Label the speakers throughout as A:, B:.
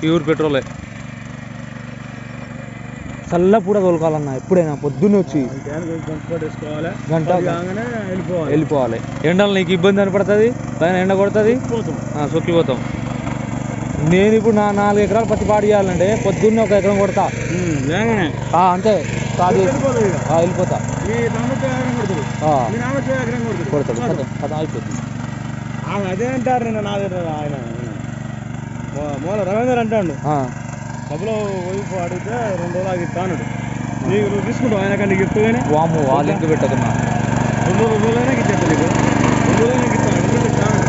A: Pure పెట్రోలే. చల్ల పూట తోలుకోవాలన్న ఎప్పుడైనా పొద్దున్నే వచ్చి గంట
B: వెళ్ళిపోవాలి.
A: ఎండలు నీకు ఇబ్బంది అనిపడుతుంది? పైన ఎండ కొడుతుంది? సొక్కిపోతాం. నేను ఇప్పుడు నా నాలుగు ఎకరాలు పత్తి పాడు చేయాలంటే పొద్దున్నే ఒక ఎకరం కొడతా. అంతే.
B: వెళ్ళిపోతాం
A: కొడతాడు అయిపోతుంది.
B: అదే అంటారు నిన్న నా దగ్గర ఆయన మూల రవీందర్ అంటాడు. డబ్బులు వైపు అడిగితే రెండు రోజులు ఆగి ఇస్తాను నీకు నువ్వు తీసుకుంటావు ఆయన కానీ నీకు ఇప్పుగానే
A: వాము ఆ లింక్ పెట్టకున్నా
B: రెండు రోజులు రెండు రోజులైనా ఇచ్చేస్తా నీకు. రెండు రోజులు నీకు ఇస్తాను రెండు రోజులు ఇస్తాను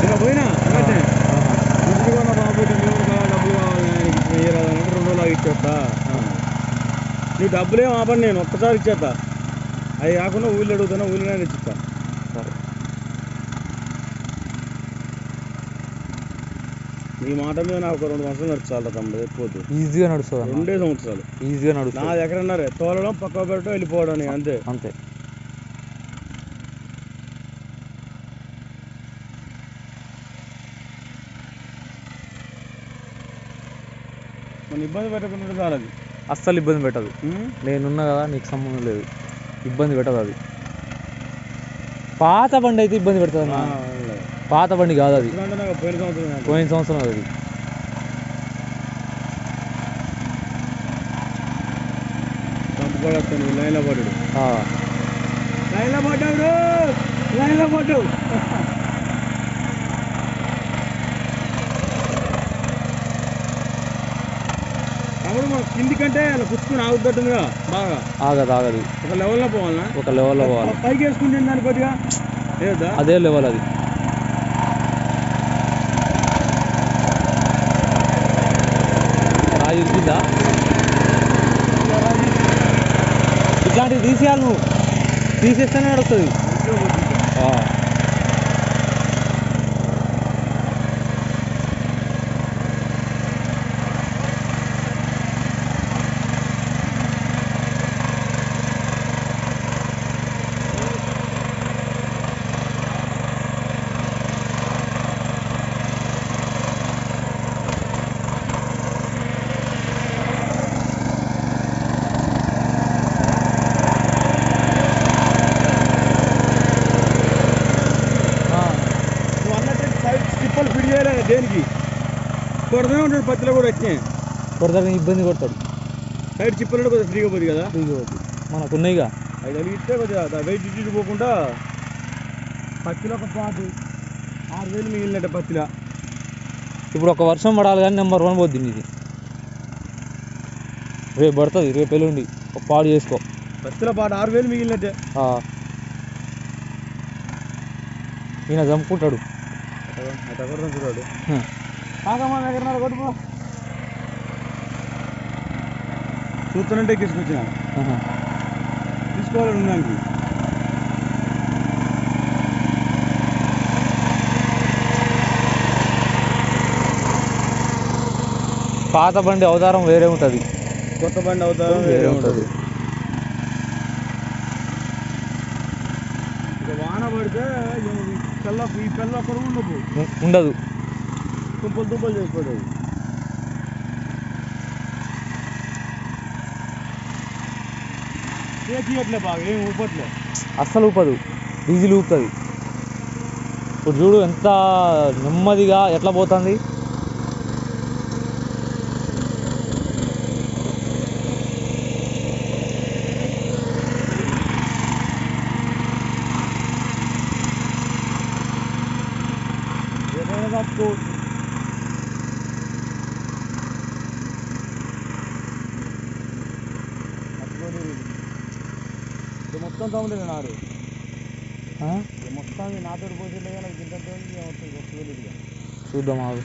B: నిన్న పోయినా? వెంటనే ఇంటికి పోయినా బాబు మేము కావాలి డబ్బులు కావాలి నీకు ఇప్పుడు ఇయ్యరాదు అంటే రెండు రోజులు ఆగి ఇచ్చేస్తా. నీ డబ్బులేం ఆపండి నేను ఒక్కసారి ఇచ్చేస్తా. అవి కాకుండా ఊళ్ళు అడుగుతున్నా ఊళ్ళోనే ఇచ్చిస్తా నీ మాట మీద నాకు ఒక రెండు సంవత్సరాలు నడుచాలి తమ్ముడు ఎక్కువ
A: ఈజీగా నడుస్తుంది
B: రెండే సంవత్సరాలు.
A: ఈజీగా
B: నా
A: నడుస్తుంది
B: ఎక్కడన్నారే తోలడం పక్క పెట్టడం వెళ్ళిపోవడం అంతే.
A: అంతే.
B: మన ఇబ్బంది పెట్టకుండా చాలు అది
A: అస్సలు ఇబ్బంది పెట్టదు. నేనున్నా కదా నీకు సంబంధం లేదు. ఇబ్బంది పెట్టదు అది. పాత బండి అయితే ఇబ్బంది పెడుతుంది పాత బండి కాదు అది.
B: పోయిన సంవత్సరం
A: అది.
B: లైన్లో పడ్డాడు. లైన్లో పడ్డాడు! లైన్లో పడ్డావు కాబట్టి మనం కింది కంటే అలా పుచ్చుకుని ఆగుతుందిగా బాగా.
A: ఆగదు ఆగదు.
B: ఒక లెవెల్లో పోవాలనా?
A: ఒక లెవెల్లో పోవాలి.
B: పైకి వేసుకుంటే దాని కొద్దిగా? లేదా?
A: అదే లెవెల్ అది. రాయి ఇరిగిందా ఇట్లాంటివి తీసేయాలి నువ్వు తీసేస్తేనే నడుస్తుంది
B: దేనికి? కొడతానే ఉంటాడు పత్తిలో కూడా వచ్చినాయి
A: కొడతాడు ఇబ్బంది కొడతాడు
B: సైడ్ చిప్పలు కొద్దిగా ఫ్రీగా పోతుంది కదా?
A: మనకు ఉన్నాయిగా
B: అవి కలిగిస్తే కొద్దిగా వెయిట్ ఇటు పోకుండా పత్తిలో ఒక పాటు ఆరు వేలు మిగిలినట్టు పత్తిలో.
A: ఇప్పుడు ఒక వర్షం పడాలి కానీ నెంబర్ వన్ పోద్ది ఇది రేపు పడుతుంది రేపు ఎల్లుండి. ఒక పాడు చేసుకో.
B: పత్తిలో పాటు ఆరు వేలు మిగిలినట్టే.
A: ఈయన చంపుకుంటాడు.
B: కాకమ్మా దగ్గర కొట్టుకో చూస్తానంటే తీసుకొచ్చిన తీసుకోవాలని ఉందానికి
A: పాత బండి అవతారం వేరే ఉంటుంది.
B: కొత్త బండి అవతారం
A: వేరే ఉంటుంది.
B: వాన పడితే ఈ
A: ఉండదు.
B: బాగా ఏం ఊపట్లే.
A: అస్సలు ఊపదు. డీజిల్ ఊపుతుంది. ఇప్పుడు చూడు ఎంత నెమ్మదిగా ఎట్లా పోతుంది?
B: ఏదైనా తప్పు అట్లనే ఇది మొత్తం తమ్ముడు నారు
A: ఆ?
B: ఇది మొత్తం నాతో పోతే నాకు ఇంత వస్తుంది
A: చూద్దాం ఆగు